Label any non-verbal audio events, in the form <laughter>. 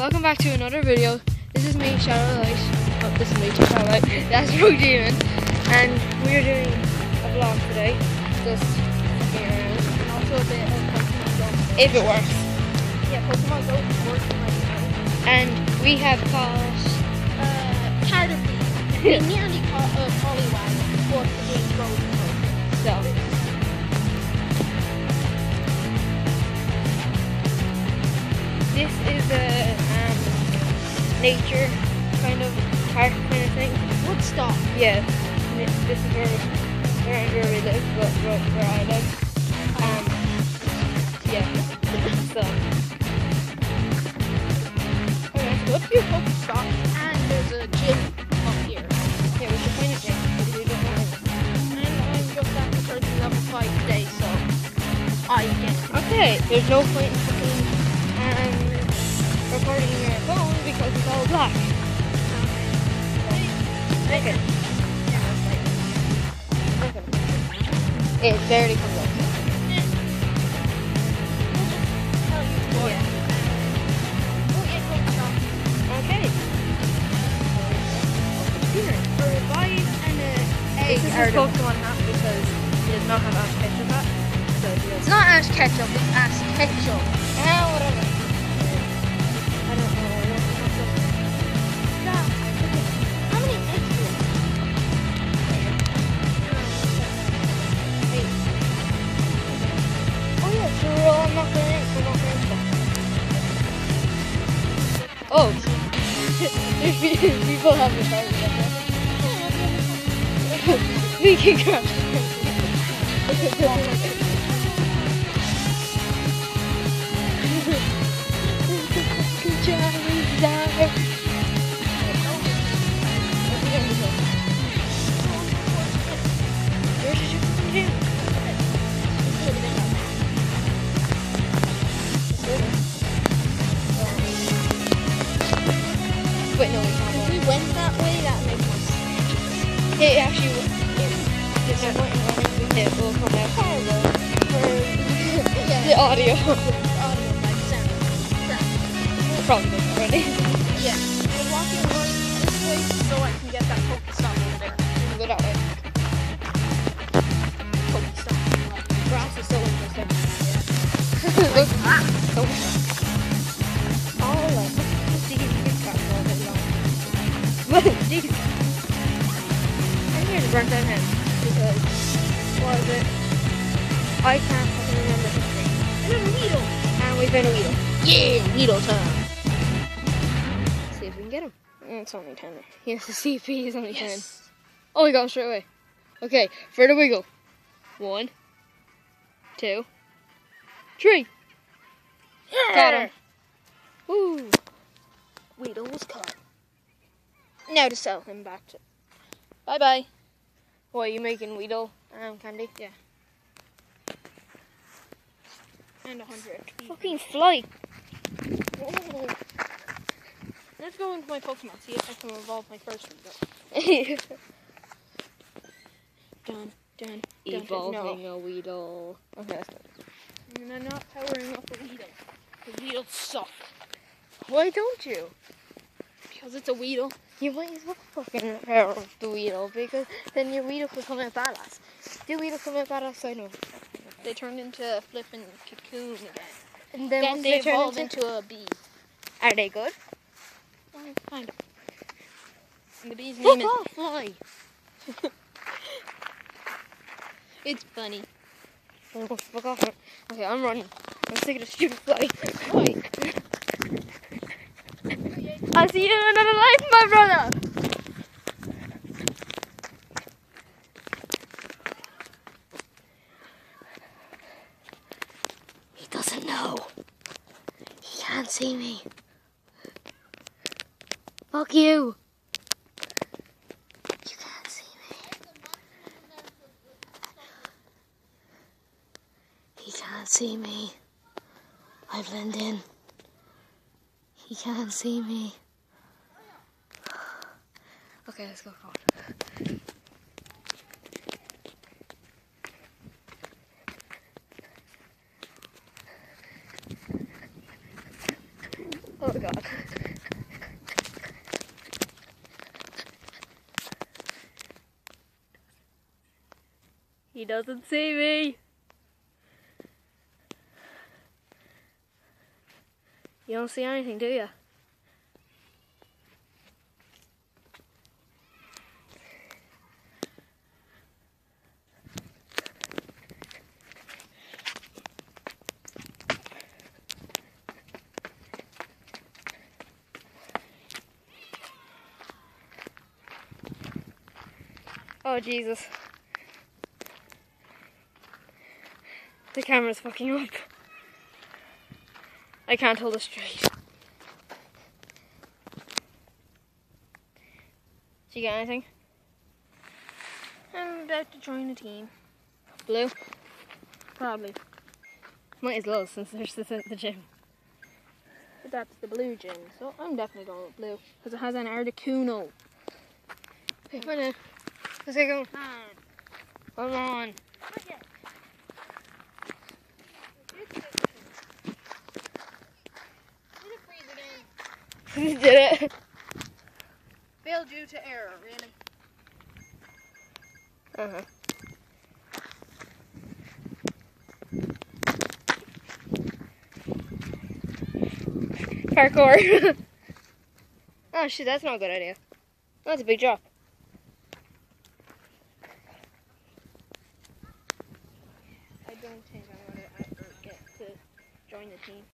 welcome back to another video. This is me, Shadow Light. Oh, this is me, Shadow Light. <laughs> That's Rogue Demon. And we're doing a vlog today. Just fucking around. and also a bit of Pokemon Go. If it works. Yeah, Pokemon Go is working right now. And we have caught Uh, Caterpie. <laughs> We nearly caught a Poliwag before the game froze. so. Nature kind of park kind of thing. Woodstock. Yeah, this is where where, where we live, but where, where I live. Um, yeah. <laughs> so Okay, so let's do Pokestop. And there's a gym up here. yeah, we should find a gym. we don't know. And I'm just after starting level 5 today, so I get it. Okay, there's no point in fucking um, recording because it's all black. Okay. It barely comes up. Yeah. Oh, yeah, Pokestop. Okay. A revive and a egg This is are his the- Pokemon hat because he does not have Ash Ketchum hat. So It's not Ash Ketchum, it's Ash Ketchum. Oh. If <laughs> people have the card <laughs> We can crash. <laughs> It actually. It's not going It will come out <laughs> Yeah. the audio audio might sound the already. Yeah. I'm walking right this way so I can get that Pokestop over there. Go that way. Pokestop. Grass is so interesting. <laughs> Yeah. Look, so I'm here to burn down him because what is it? I can't fucking remember history. And a Weedle. And we found a Weedle. Yeah, Weedle time. See if we can get him. Mm, It's only 10. He has a CP, he's only 10. Yes. Oh, we got him straight away. Okay, for the wiggle. One, two, three. Got him. Woo. Weedle was caught. Now to sell him back to. Bye bye. What, are you making Weedle um, candy? Yeah. And a 100 Fucking fly. <laughs> Let's go into my Pokemon, see if I can evolve my first Weedle. Dun, dun, dun. Evolving No. a Weedle. Okay, that's good. And I'm not powering up a Weedle. The Weedles suck. Why don't you? Because it's a Weedle. You might as well fucking up the Weedle because then your Weedle could come out badass. Do Weedle come out badass? I know. They turned into a flipping cocoon again. And Then, once they turn evolved into- into a bee. Are they good? Well, kind. And the bee's Fuck name off. is Fly. <laughs> it's funny. Oh, fuck off. Okay, I'm running. I'm sick of the stupid fly. Fly. I'll see you in another life, my brother. He doesn't know. He can't see me. Fuck you. You can't see me. He can't see me. I blend in. He can't see me. Okay, let's go forward. Oh god. He doesn't see me. You don't see anything, do you? Oh Jesus. The camera's fucking up. I can't hold it straight. Did you get anything? I'm about to join a team. Blue? Probably. Might as well since there's this at the gym. But that's the blue gym, so I'm definitely going with blue. Because it has an Articuno. Okay, fine now. Let's get going. Come on. Did it? Failed due to error, really. Uh-huh. Parkour. <laughs> oh shoot, that's not a good idea. That's a big drop. I don't think I'm going to ever get to join the team.